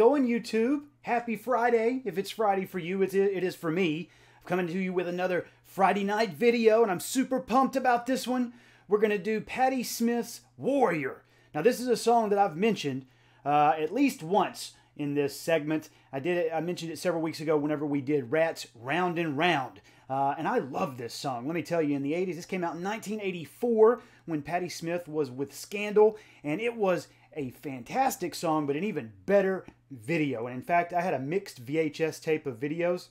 Going, YouTube? Happy Friday. If it's Friday for you, it is for me. I'm coming to you with another Friday night video, and I'm super pumped about this one. We're going to do Patty Smyth's Warrior. Now, this is a song that I've mentioned uh, at least once in this segment. I did it, I mentioned it several weeks ago whenever we did Ratt's Round and Round. Uh, and I love this song. Let me tell you, in the 80s, this came out in 1984 when Patty Smyth was with Scandal, and it was a fantastic song, but an even better video. And in fact, I had a mixed VHS tape of videos.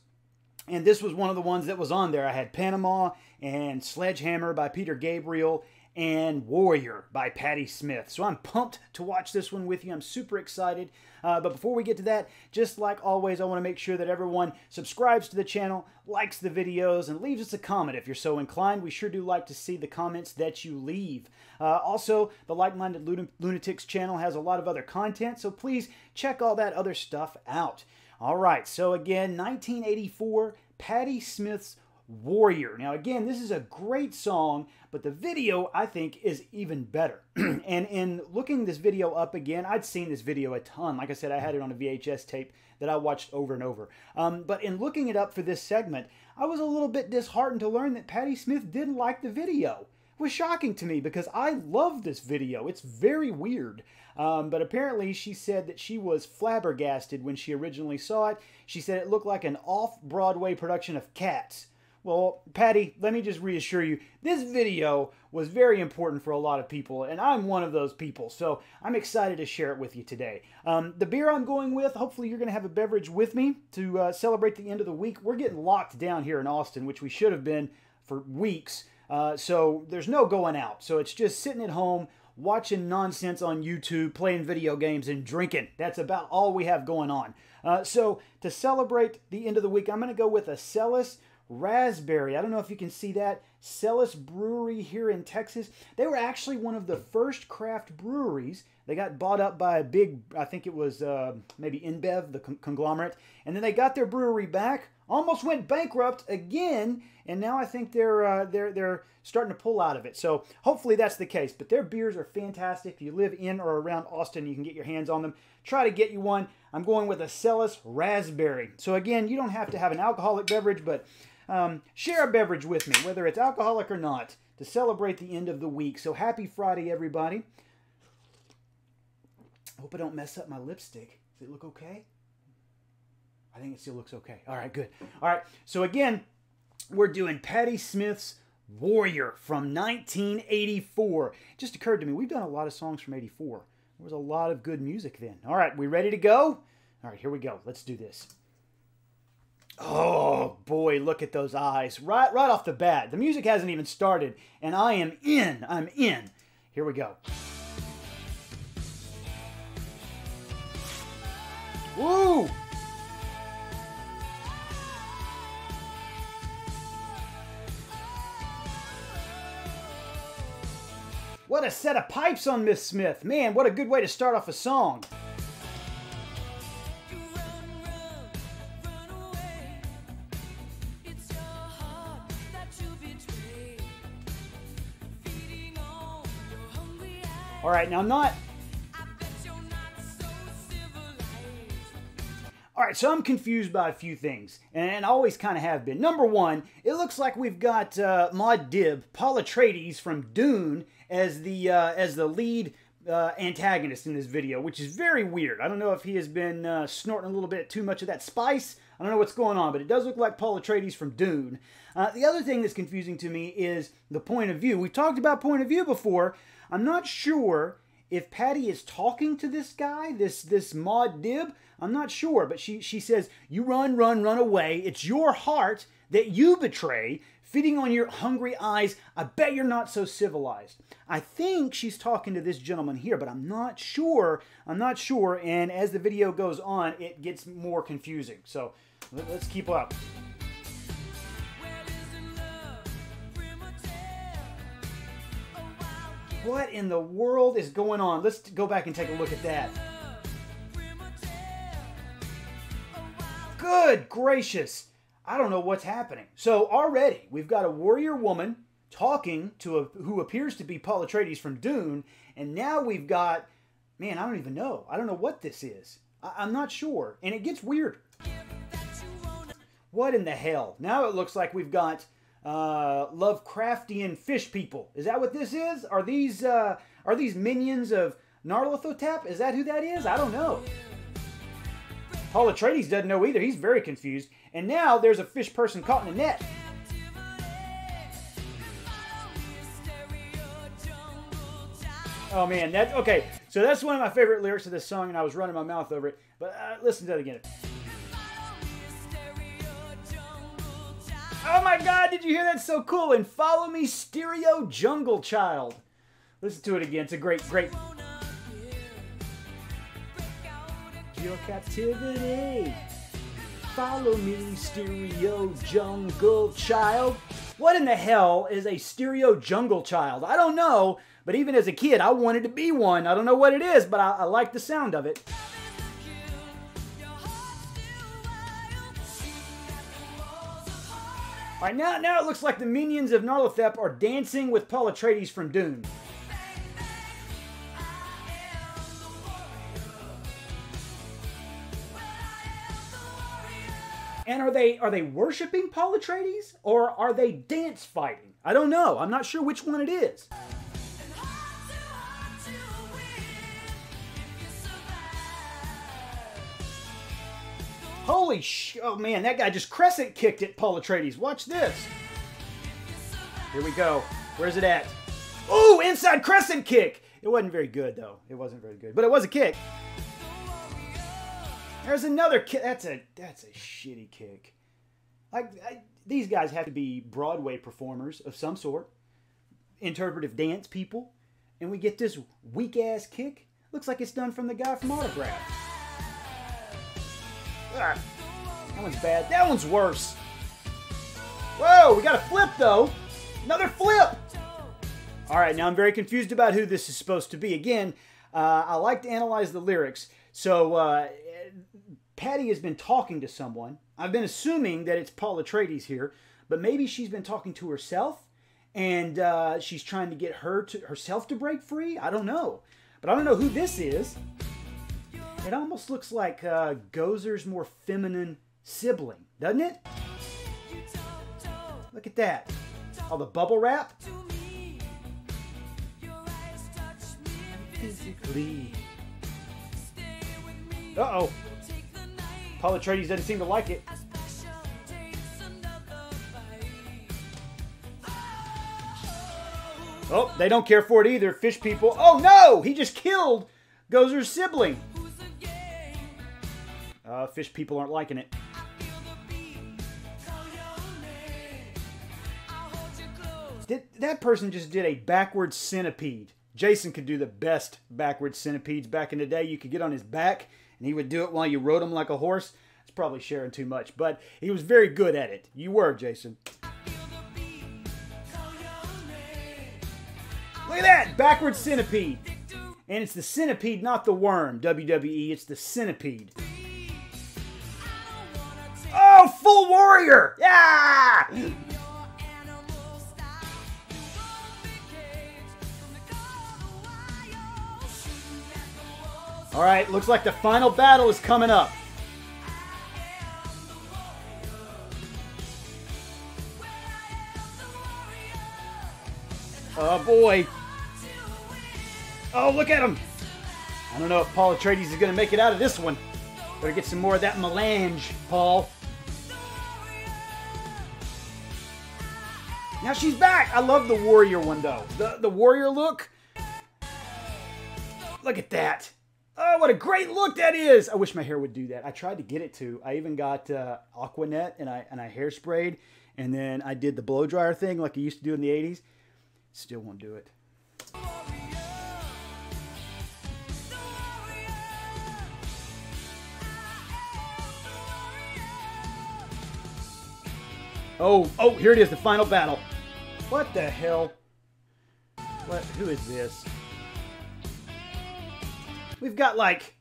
And this was one of the ones that was on there. I had Panama and Sledgehammer by Peter Gabriel and Warrior by Patty Smyth. So I'm pumped to watch this one with you. I'm super excited. Uh, but before we get to that, just like always, I want to make sure that everyone subscribes to the channel, likes the videos, and leaves us a comment if you're so inclined. We sure do like to see the comments that you leave. Uh, also, the Like Minded Lunatics channel has a lot of other content, so please check all that other stuff out. All right, so again, 1984, Patty Smyth's Warrior. Now, again, this is a great song, but the video, I think, is even better. and in looking this video up again, I'd seen this video a ton. Like I said, I had it on a VHS tape that I watched over and over. Um, but in looking it up for this segment, I was a little bit disheartened to learn that Patty Smyth didn't like the video. It was shocking to me because I love this video. It's very weird. Um, but apparently, she said that she was flabbergasted when she originally saw it. She said it looked like an off Broadway production of Cats. Well, Patty, let me just reassure you, this video was very important for a lot of people, and I'm one of those people, so I'm excited to share it with you today. Um, the beer I'm going with, hopefully you're going to have a beverage with me to uh, celebrate the end of the week. We're getting locked down here in Austin, which we should have been for weeks, uh, so there's no going out. So it's just sitting at home, watching nonsense on YouTube, playing video games, and drinking. That's about all we have going on. Uh, so to celebrate the end of the week, I'm going to go with a Celis Raspberry. I don't know if you can see that. Celis Brewery here in Texas. They were actually one of the first craft breweries. They got bought up by a big, I think it was uh, maybe InBev, the con conglomerate. And then they got their brewery back, almost went bankrupt again, and now I think they're uh, they're they're starting to pull out of it. So hopefully that's the case. But their beers are fantastic. If you live in or around Austin, you can get your hands on them. Try to get you one. I'm going with a Celis Raspberry. So again, you don't have to have an alcoholic beverage, but um, share a beverage with me, whether it's alcoholic or not, to celebrate the end of the week. So happy Friday, everybody. Hope I don't mess up my lipstick. Does it look okay? I think it still looks okay. All right, good. All right, so again, we're doing Patty Smyth's Warrior from 1984. It just occurred to me, we've done a lot of songs from 84. There was a lot of good music then. All right, we ready to go? All right, here we go. Let's do this. Oh boy, look at those eyes. Right right off the bat. The music hasn't even started and I am in. I'm in. Here we go. Woo! What a set of pipes on Miss Smyth. Man, what a good way to start off a song. All right, now I'm not. All right, so I'm confused by a few things, and always kind of have been. Number one, it looks like we've got uh, Muad'Dib, Paul Atreides from Dune, as the uh, as the lead uh, antagonist in this video, which is very weird. I don't know if he has been uh, snorting a little bit too much of that spice. I don't know what's going on, but it does look like Paul Atreides from Dune. Uh, the other thing that's confusing to me is the point of view. We've talked about point of view before, I'm not sure if Patty is talking to this guy, this this Muad'Dib. I'm not sure, but she she says, "You run, run, run away. It's your heart that you betray." Feeding on your hungry eyes, I bet you're not so civilized. I think she's talking to this gentleman here, but I'm not sure. I'm not sure. And as the video goes on, it gets more confusing. So let's keep up. What in the world is going on? Let's go back and take a look at that. Good gracious. I don't know what's happening. So already we've got a warrior woman talking to a who appears to be Paul Atreides from Dune, and now we've got man, I don't even know. I don't know what this is. I- am not sure. And it gets weird. What in the hell? Now it looks like we've got uh, Lovecraftian fish people. Is that what this is? Are these uh, are these minions of Nyarlathotep? Is that who that is? I don't know. Paul Atreides doesn't know either. He's very confused. And now there's a fish person caught in a net. Oh man, that okay. So that's one of my favorite lyrics of this song, and I was running my mouth over it. But uh, listen to that again. Oh my God! Did you hear that? So cool! And follow me, Stereo Jungle Child. Listen to it again. It's a great, great. Your captivity. Follow me, Stereo Jungle Child. What in the hell is a Stereo Jungle Child? I don't know. But even as a kid, I wanted to be one. I don't know what it is, but I, I like the sound of it. All right, now, now it looks like the minions of Nyarlathotep are dancing with Paul Atreides from Dune. And are they are they worshiping Paul Atreides or are they dance fighting? I don't know. I'm not sure which one it is. Holy sh! Oh man, that guy just crescent kicked it, Paul Atreides. Watch this. Here we go. Where's it at? Oh, inside crescent kick. It wasn't very good though. It wasn't very good, but it was a kick. There's another kick. That's a that's a shitty kick. Like these guys have to be Broadway performers of some sort, interpretive dance people, and we get this weak ass kick. Looks like it's done from the guy from Autograph. Ah, that one's bad. That one's worse. Whoa, we got a flip though. Another flip. All right, now I'm very confused about who this is supposed to be. Again, uh, I like to analyze the lyrics. So uh, Patty has been talking to someone. I've been assuming that it's Paul Atreides here, but maybe she's been talking to herself, and uh, she's trying to get her to herself to break free. I don't know, but I don't know who this is. It almost looks like uh, Gozer's more feminine sibling, doesn't it? Look at that. All the bubble wrap. Physically. Uh-oh. Paul Atreides doesn't seem to like it. Oh, they don't care for it either. Fish people. Oh no! He just killed Gozer's sibling. Uh, fish people aren't liking it. Did, that person just did a backwards centipede. Jason could do the best backwards centipedes back in the day. You could get on his back and he would do it while you rode him like a horse. It's probably sharing too much, but he was very good at it. You were, Jason. Look at that! Backwards centipede. And it's the centipede, not the worm. WWE, it's the centipede. Full warrior! Yeah! All right, looks like the final battle is coming up. Oh boy. Oh, look at him. I don't know if Paul Atreides is going to make it out of this one. Better get some more of that melange, Paul. Now she's back. I love the warrior one though. The the warrior look. Look at that. Oh, what a great look that is! I wish my hair would do that. I tried to get it to. I even got uh, Aquanet and I and I hairsprayed, and then I did the blow dryer thing like I used to do in the '80s. Still won't do it. Oh, oh, here it is, the final battle. What the hell? What? Who is this? We've got like...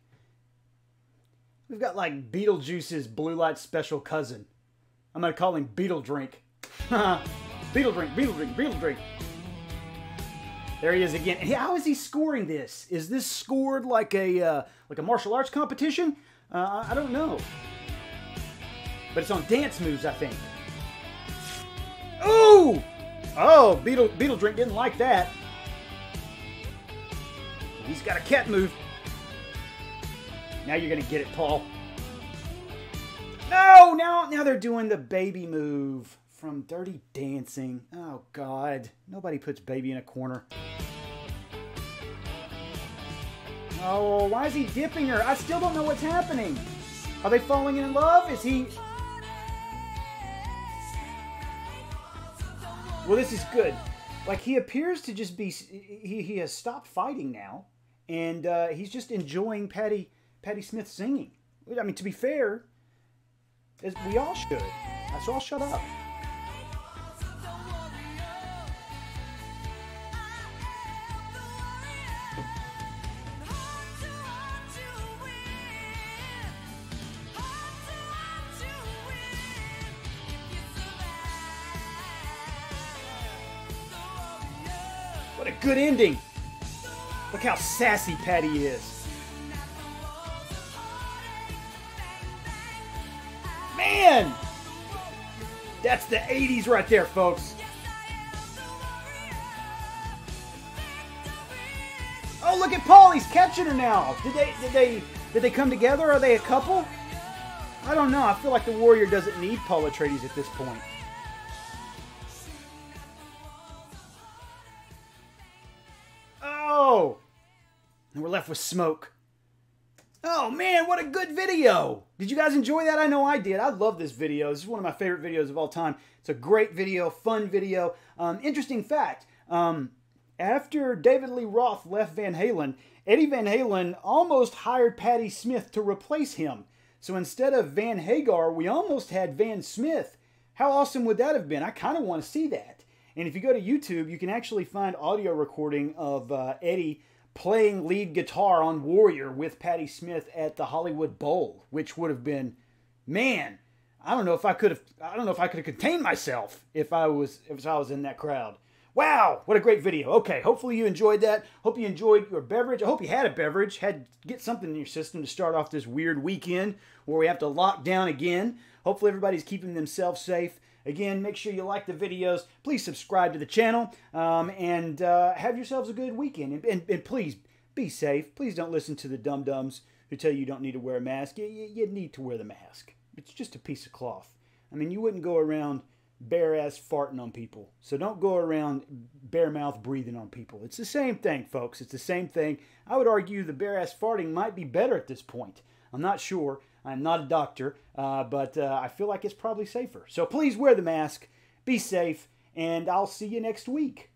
We've got like Beetlejuice's Blue Light Special cousin. I'm gonna call him Beetle Drink. Beetle Drink, Beetle Drink, Beetle Drink. There he is again. How is he scoring this? Is this scored like a uh, like a martial arts competition? Uh, I don't know. But it's on dance moves, I think. Ooh! Oh, Beetle Beetle Drink didn't like that. He's got a cat move. Now you're gonna get it, Paul. No! Now now they're doing the baby move from Dirty Dancing. Oh God. Nobody puts baby in a corner. Oh, why is he dipping her? I still don't know what's happening. Are they falling in love? Is he... Well, this is good. Like, he appears to just be... He, he has stopped fighting now. And uh, he's just enjoying Patty Patty Smyth singing. I mean, to be fair, as we all should. So I'll shut up. Good ending. Look how sassy Patty is. Man! That's the 80s right there, folks. Oh, look at Paul. He's catching her now. Did they did they did they come together? Are they a couple? I don't know. I feel like the Warrior doesn't need Paul Atreides at this point. And we're left with smoke. Oh man, what a good video! Did you guys enjoy that? I know I did. I love this video. This is one of my favorite videos of all time. It's a great video, fun video. Um, interesting fact, um, after David Lee Roth left Van Halen, Eddie Van Halen almost hired Patty Smyth to replace him. So instead of Van Hagar, we almost had Van Smith. How awesome would that have been? I kind of want to see that. And if you go to YouTube, you can actually find audio recording of uh, Eddie playing lead guitar on Warrior with Patty Smyth at the Hollywood Bowl, which would have been, man, I don't know if I could have, I don't know if I could have contained myself if I was, if I was in that crowd. Wow, what a great video. Okay, hopefully you enjoyed that. Hope you enjoyed your beverage. I hope you had a beverage, had get something in your system to start off this weird weekend where we have to lock down again. Hopefully everybody's keeping themselves safe. Again, make sure you like the videos. Please subscribe to the channel um, and uh, have yourselves a good weekend. And, and, and, please be safe. Please don't listen to the dum dums who tell you you don't need to wear a mask. You, you, need to wear the mask. It's just a piece of cloth. I mean, you wouldn't go around bare ass farting on people. So don't go around bare mouth breathing on people. It's the same thing, folks. It's the same thing. I would argue the bare ass farting might be better at this point. I'm not sure. I'm not a doctor, uh, but uh, I feel like it's probably safer. So please wear the mask, be safe, and I'll see you next week.